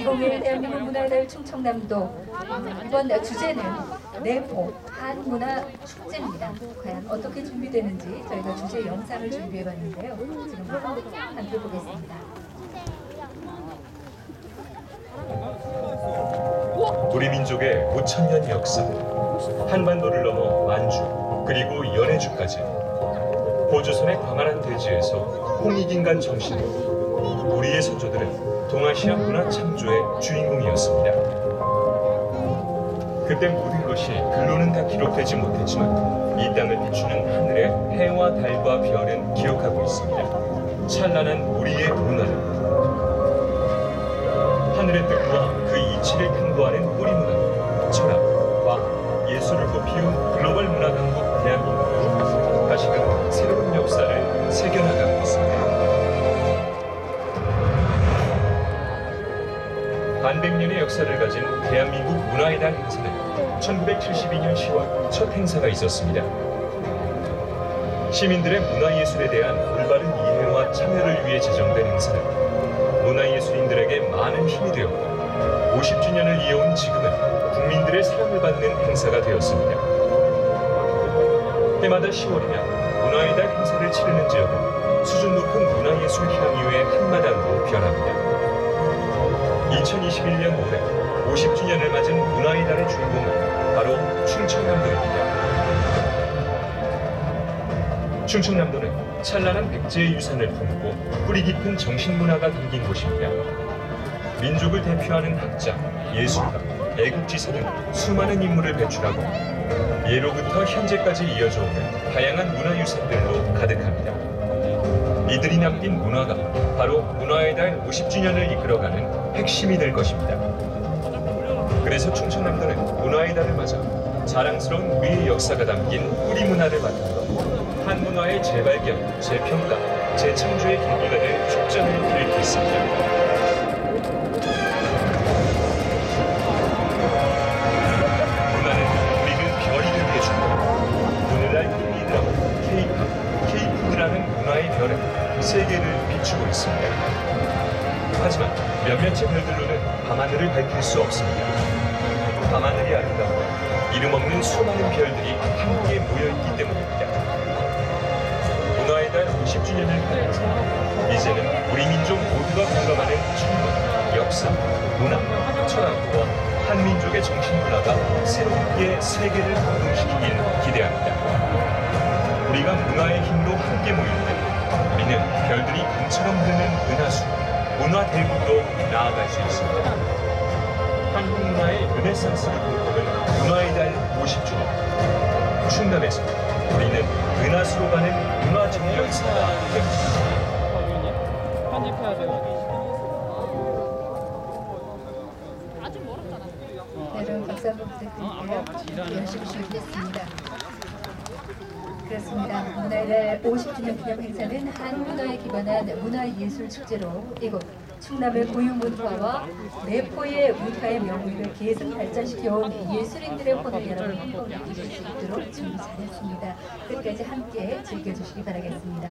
2021 대한민국 문화의 달 충청남도 이번 주제는 내포 한문화 축제입니다. 과연 어떻게 준비되는지 저희가 주제 영상을 준비해봤는데요. 지금부터 함께 보겠습니다. 우리 민족의 5천년 역사, 한반도를 넘어 만주, 그리고 연해주까지 고조선의 광활한 대지에서 홍익인간 정신으로 우리의 선조들은 동아시아 문화 창조의 주인공이었습니다. 그때 모든 것이 글로는 다 기록되지 못했지만 이 땅을 비추는 하늘의 해와 달과 별은 기억하고 있습니다. 찬란한 우리의 문화를 하늘의 뜻과 그 이치를 근거하는 우리 문화, 철학, 과학, 예술을 꽃피운 글로벌 문화 강국 대한민국은 다시금 새로운 역사를 있습니다. 반백년의 역사를 가진 대한민국 문화의 달 행사는 1972년 10월 첫 행사가 있었습니다. 시민들의 문화예술에 대한 올바른 이해와 참여를 위해 제정된 행사는 문화예술인들에게 많은 힘이 되었고 50주년을 이어온 지금은 국민들의 사랑을 받는 행사가 되었습니다. 해마다 10월이면 문화의 달 행사를 치르는 지역은 수준 높은 문화예술 향유의 한마당으로 변합니다. 2021년 올해 50주년을 맞은 문화의 달의 주인공은 바로 충청남도입니다. 충청남도는 찬란한 백제의 유산을 품고 뿌리 깊은 정신문화가 담긴 곳입니다. 민족을 대표하는 학자, 예술가, 애국지사 등 수많은 인물을 배출하고 예로부터 현재까지 이어져 오는 다양한 문화유산들로 가득합니다. 이들이 남긴 문화가 바로 문화의 달 50주년을 이끌어가는 핵심이 될 것입니다. 그래서 충청남도는 문화의 달을 맞아 자랑스러운 우리의 역사가 담긴 뿌리 문화를 바탕으로 한문화의 재발견, 재평가, 재창조의 계기가 될 축전을. 문화는 우리를 별이 세계를 비추고 있습니다. 하지만 몇몇의 별들로는 밤하늘을 밝힐 수 없습니다. 밤하늘이 아름다운 건 이름 없는 수많은 별들이 함께 모여있기 때문입니다. 문화의 달 50주년을 맞아서 이제는 우리 민족 모두가 공감하는 천문, 역사, 문화, 철학과 한민족의 정신 문화가 새롭게 세계를 감동시키길 기대합니다. 우리가 문화의 힘으로 함께 모일 때 우리는 별들이 강처럼 흐르는 은하수, 문화 대국으로 나아갈 수 있습니다. 한국 문화의 르네상스를 꿈꾸는 문화의 달 50주년. 충남에서 우리는 은하수로 가는 문화 정력사가 됩니다. 편집해야 돼요. 네, 여러분 박수 한번 부탁드릴게요. 열심히 준비했습니다. 그렇습니다. 문화의 달 50주년 기념 행사는 한 문화에 기반한 문화예술 축제로 이곳 충남의 고유 문화와 내포의 문화의 명물을 계승 발전시켜온 예술인들의 혼을 여러분 한번 느끼실 수 있도록 준비 잘했습니다. 끝까지 함께 즐겨주시기 바라겠습니다.